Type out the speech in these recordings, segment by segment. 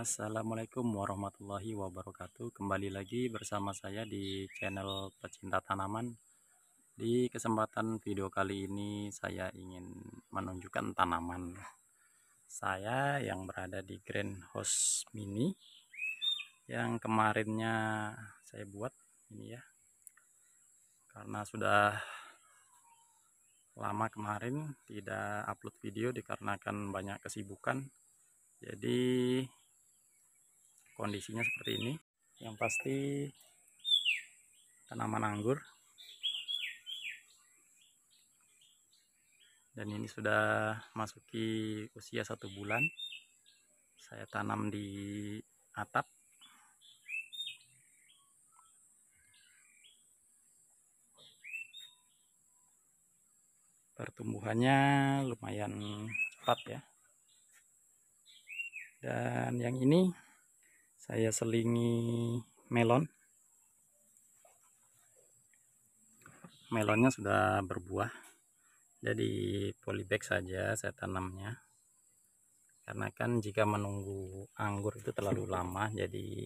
Assalamualaikum warahmatullahi wabarakatuh. Kembali lagi bersama saya di channel pecinta tanaman. Di kesempatan video kali ini saya ingin menunjukkan tanaman. Saya yang berada di greenhouse mini Yang kemarinnya saya buat ini ya. Karena sudah lama kemarin tidak upload video dikarenakan banyak kesibukan. Jadi kondisinya seperti ini. Yang pasti tanaman anggur. Dan ini sudah masuki usia satu bulan. Saya tanam di atap. Pertumbuhannya lumayan cepat ya. Dan yang ini saya selingi melon. Melonnya sudah berbuah. Jadi polybag saja saya tanamnya. Karena kan jika menunggu anggur itu terlalu lama jadi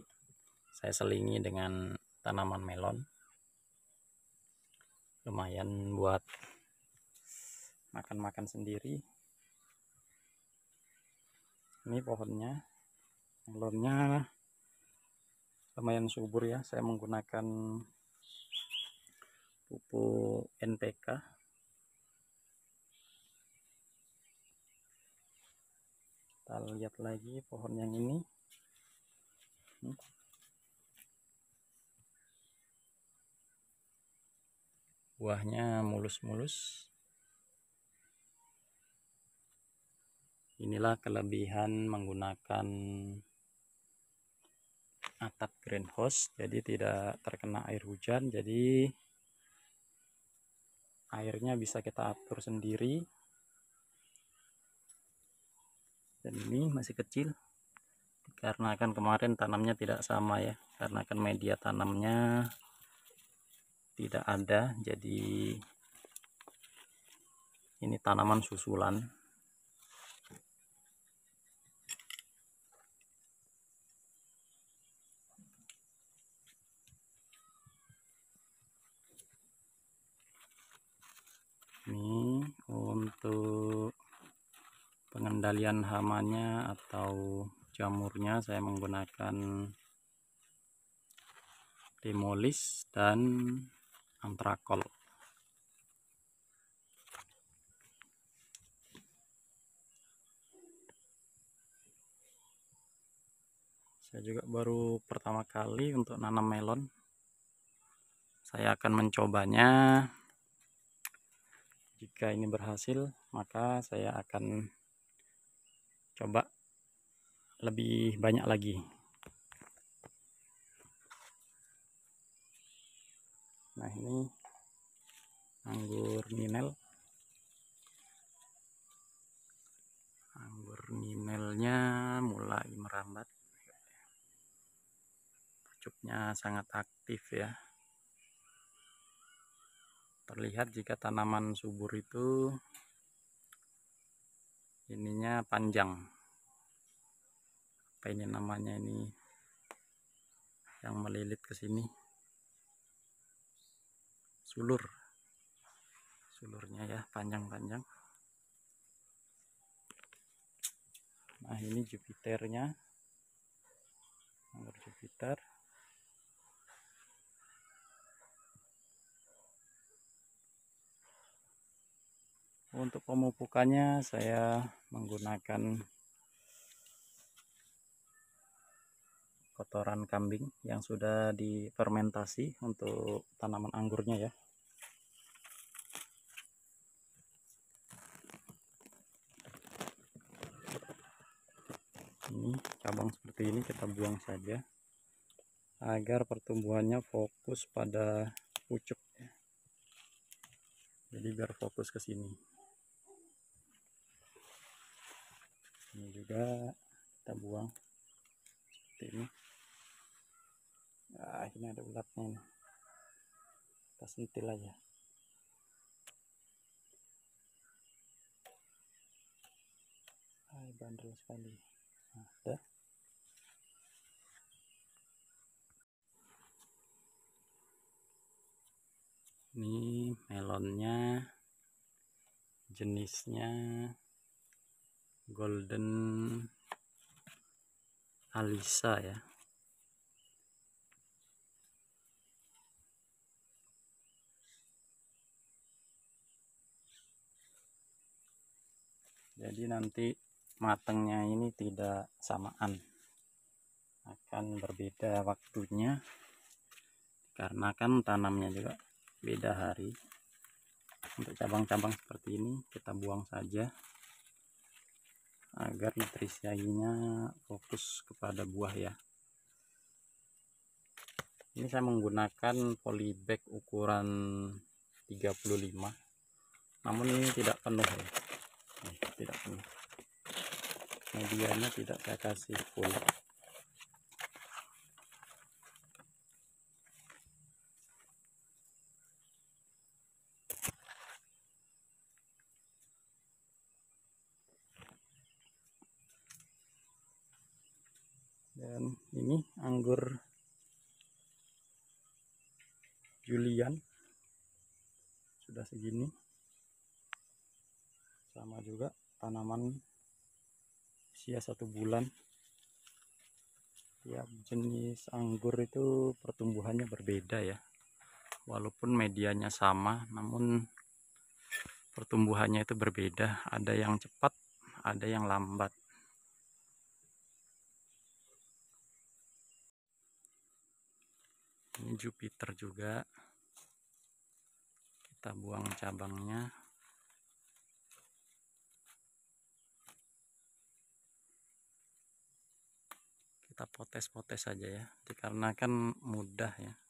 saya selingi dengan tanaman melon. Lumayan buat makan-makan sendiri. Ini pohonnya. Melonnya lumayan subur ya saya menggunakan pupuk NPK kita lihat lagi pohon yang ini. Buahnya mulus-mulus. Inilah kelebihan menggunakan atap greenhouse jadi tidak terkena air hujan jadi airnya bisa kita atur sendiri. Dan ini masih kecil karena kan kemarin tanamnya tidak sama ya karena kan media tanamnya tidak ada jadi ini tanaman susulan ini untuk pengendalian hamanya atau jamurnya saya menggunakan demolis dan antrakol. Saya juga baru pertama kali untuk nanam melon. Saya akan mencobanya. Jika ini berhasil maka saya akan coba lebih banyak lagi. Nah ini anggur ninel. Anggur ninelnya mulai merambat. Pucuknya sangat aktif ya. Terlihat jika tanaman subur itu ininya panjang. Apa ini namanya ini? Yang melilit ke sini. Sulur. Sulurnya ya panjang-panjang. Nah ini Jupiternya. Jupiter untuk pemupukannya saya menggunakan kotoran kambing yang sudah difermentasi untuk tanaman anggurnya ya ini cabang seperti ini kita buang saja agar pertumbuhannya fokus pada pucuk ya. jadi biar fokus ke sini ini juga kita buang. Seperti ini. Ya, nah ini ada ulatnya nih kita sentil aja. Hai bandel sekali. Nah, ada ini melonnya jenisnya golden alisa ya. Jadi nanti matangnya ini tidak samaan. Akan berbeda waktunya karena kan tanamnya juga beda hari. Untuk cabang-cabang seperti ini kita buang saja agar nutrisinya fokus kepada buah ya. Ini saya menggunakan polybag ukuran 35 namun ini tidak penuh ya. Tidak penuh. Medianya tidak saya kasih full dan ini anggur Julian. Sudah segini. Sama juga tanaman usia satu bulan. Tiap jenis anggur itu pertumbuhannya berbeda ya. Walaupun medianya sama namun pertumbuhannya itu berbeda. Ada yang cepat ada yang lambat ini Jupiter juga. Kita buang cabangnya. Kita potes-potes saja ya dikarenakan mudah ya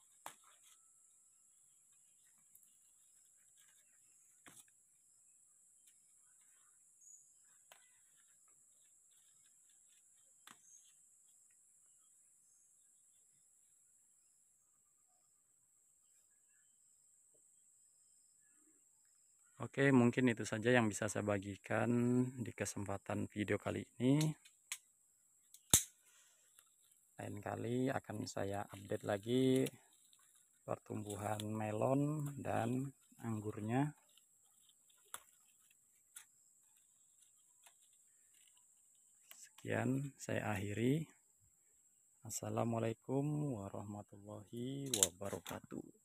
Oke, mungkin itu saja yang bisa saya bagikan di kesempatan video kali ini. Lain kali akan saya update lagi pertumbuhan melon dan anggurnya. Sekian saya akhiri. Assalamualaikum warahmatullahi wabarakatuh